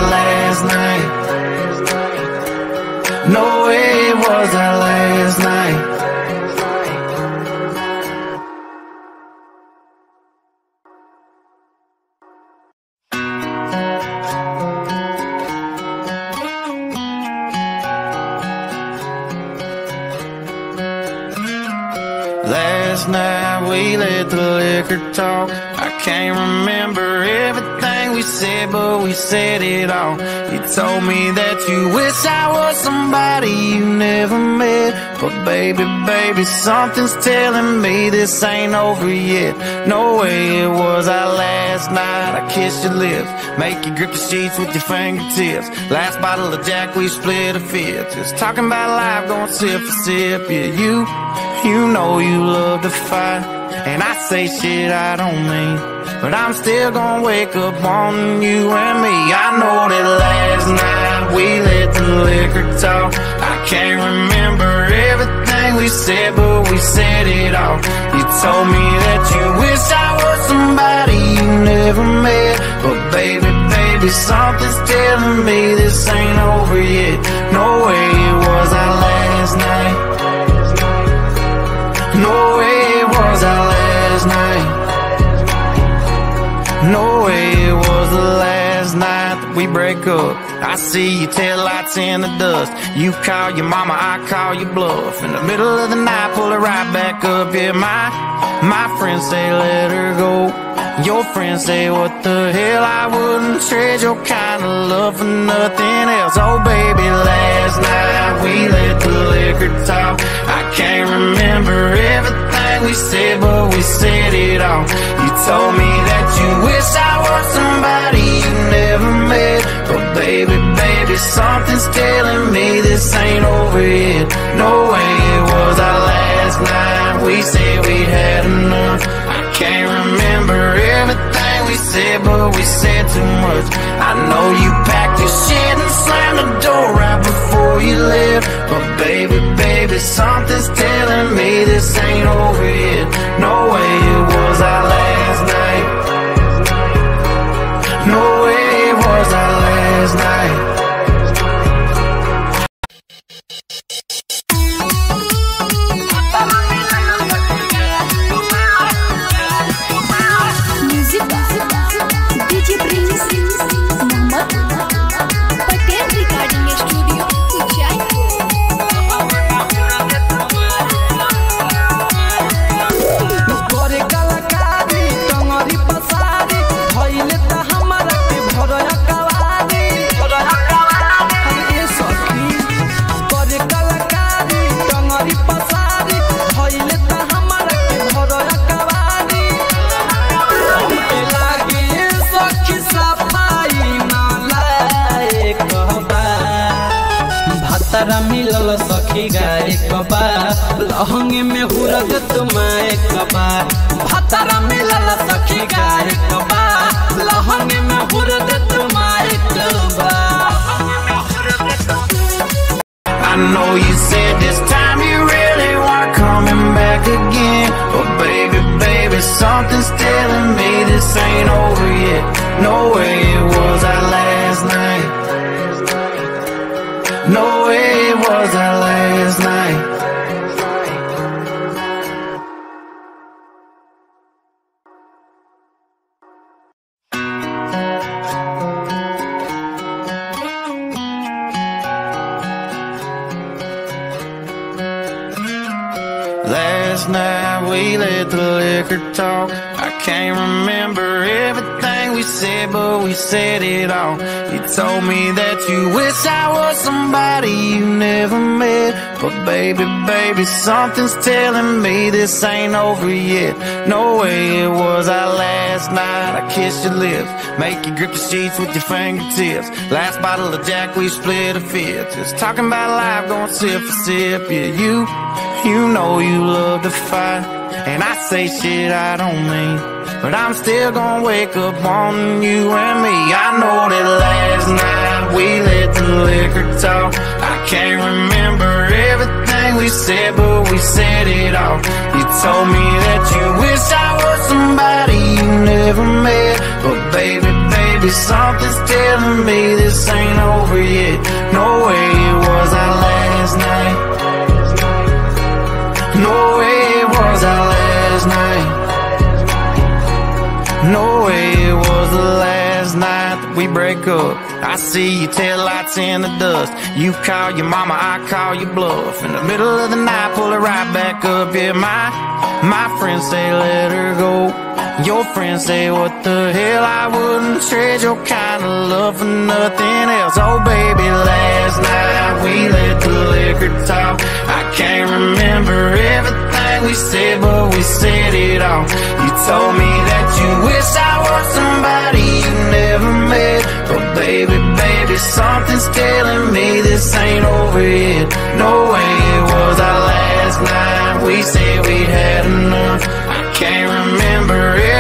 said it all. You told me that you wish I was somebody you never met. But baby, baby, something's telling me this ain't over yet. No way it was our last night. I kissed your lips, make you grip the sheets with your fingertips. Last bottle of Jack, we split a fifth. Just talking about life, going sip for sip. Yeah, you. You know you love to fight, and I say shit I don't mean. But I'm still gonna wake up on you and me. I know that last night we let the liquor talk. I can't remember everything we said, but we said it all. You told me that you wish I was somebody you never met. But baby, baby, something's telling me this ain't over yet. No way it was our last night. No way it was our No way it was the last night that we break up. I see your taillights in the dust. You call your mama, I call your bluff. In the middle of the night, pull it right back up. Yeah, my my friends say let her go. Your friends say what the hell I wouldn't trade your kind of love for nothing else. Oh baby, last night we let the liquor talk. I can't remember everything we said, but we said it all. You told me that you wish I was somebody you never met. But baby, baby, something's telling me this ain't over yet. No way it was our last night. We said we had enough. I can't remember everything we said, but we said too much. I know you packed your shit and slammed the door right before you left. But baby, baby, something's telling me this ain't over yet. No way it was our last night. No way it was our last night. लहंगे में हुरग तुमाए कबा भतरा मिलल सखी गाय कबा लहंगे में हुरग तुमाए कबा I know you said this time you really weren't coming back again. But baby, baby, something's telling me this ain't over yet. yet. No way it was our last night. No way it was our last talk. I can't remember everything we said, but we said it all. You told me that you wish I was somebody you never met. But baby, baby, something's telling me this ain't over yet. No way it was our last night. I kissed your lips, make you grip the sheets with your fingertips. Last bottle of Jack, we split a fifth. Just talking about life, going sip for sip. Yeah, you. You know you love to fight, and I say shit I don't mean. But I'm still gonna wake up on you and me. I know that last night we let the liquor talk. I can't remember everything we said, but we said it all. You told me that you wish I was somebody you never met. But baby, baby, something's telling me this ain't over yet. No way No way it was the last night that we break up. I see your taillights in the dust. You call your mama, I call your bluff. In the middle of the night, pull it right back up. Yeah, my my friends say let her go. Your friends say what the hell I wouldn't trade your kind of love for nothing else. Oh baby, last night we let the liquor talk. I can't remember everything we said, but we said it all. You told me that you wish I was somebody you never met. But baby, baby, something's telling me this ain't over yet. No way it was our last night. We said we'd had enough. I can't remember we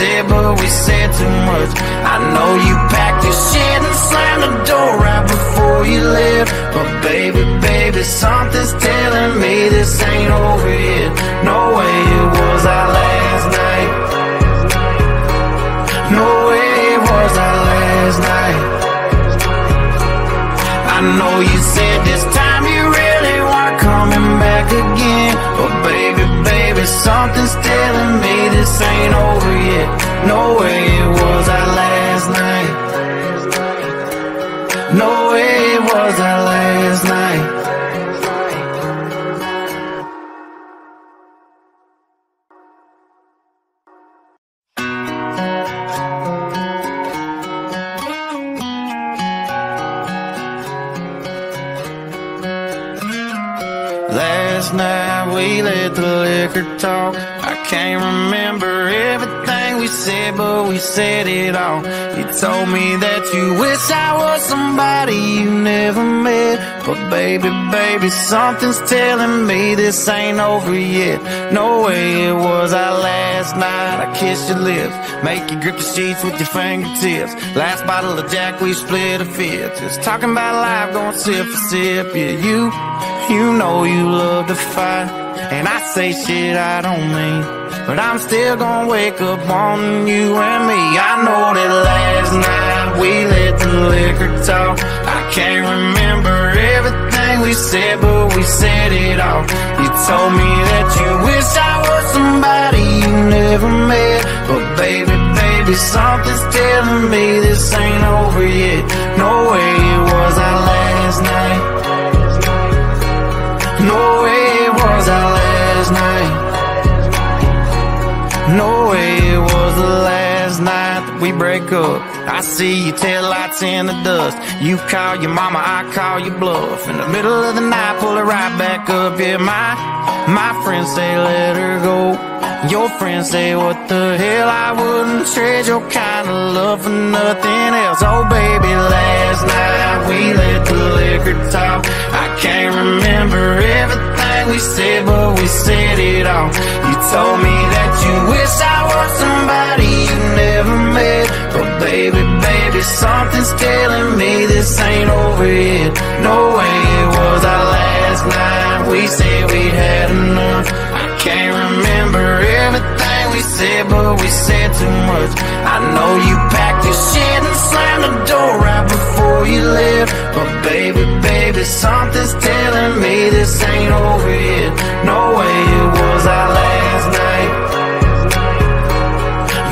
said, but we said too much. I know you packed your shit and slammed the door right before you left. But baby, baby, something's telling me this ain't over yet. No way it was our last night. No way it was our last night. I know you said this time you really weren't coming back again. But baby, baby, something's ain't over yet. No way it was our last night. You told me that you wish I was somebody you never met. But baby, baby, something's telling me this ain't over yet. No way it was our last night. I kissed your lips, make you grip the sheets with your fingertips. Last bottle of Jack, we split a fifth. Just talking about life, going sip for sip. Yeah, you. You know you love to fight, and I say shit I don't mean. But I'm still gonna wake up on you and me. I know that last night we let the liquor talk. I can't remember everything we said, but we said it all. You told me that you wish I was somebody you never met. But baby, baby, something's telling me this ain't over yet. No way it was our last night. No way it was our last No way it was the last night that we break up. I see your taillights in the dust. You call your mama, I call your bluff. In the middle of the night, pull it right back up. Yeah, my my friends say let her go. Your friends say what the hell I wouldn't trade your kind of love for nothing else. Oh baby, last night we let the liquor talk. I can't remember everything we said, but we said it all. You told me that you wish I was somebody you never met. But baby, baby, something's telling me this ain't over yet. No way it was our last night. We said we'd had enough. I can't remember everything we said, but we said too much. I know you packed your shit and slammed the door right before you left. But baby, baby, something's telling me this ain't over yet. No way it was our last night.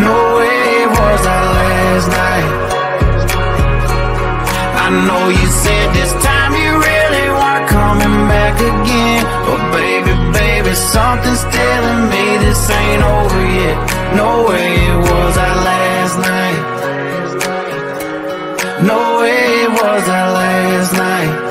No way it was our last night. I know you said this time you really weren't coming back again. But baby, baby, something's telling me this ain't over yet. No way it was our last night. No way it was our last night.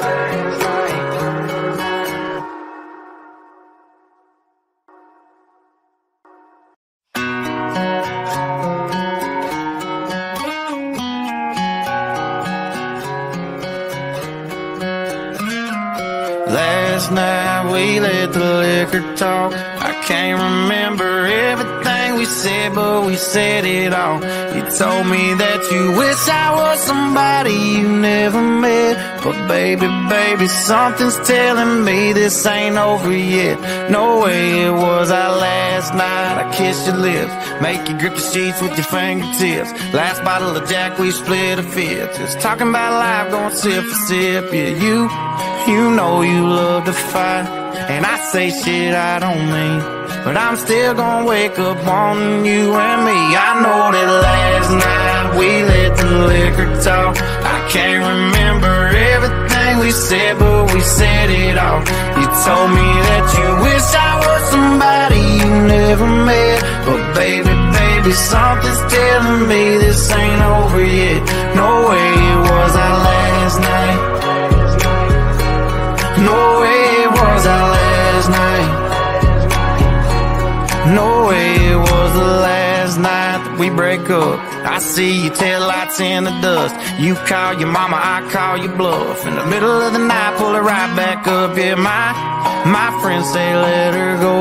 Told me that you wish I was somebody you never met. But baby, baby, something's telling me this ain't over yet. No way it was our last night. I kissed your lips, make you grip the sheets with your fingertips. Last bottle of Jack, we split a fifth. Just talking about life, going sip for sip. Yeah, you. You know you love to fight, and I say shit I don't mean. But I'm still gonna wake up wanting you and me. I know that last night we let the liquor talk. I can't remember everything we said, but we said it all. You told me that you wish I was somebody you never met. But baby, baby, something's telling me this ain't over yet. No way it was our last night. No way it was our No way it was the last night that we break up. I see your taillights in the dust. You call your mama, I call your bluff. In the middle of the night, pull it right back up. Yeah, my my friends say let her go.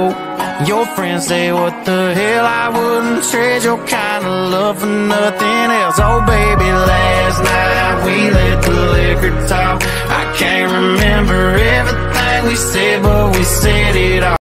Your friends say what the hell? I wouldn't trade your kind of love for nothing else. Oh baby, last night we let the liquor talk. I can't remember everything we said, but we said it all.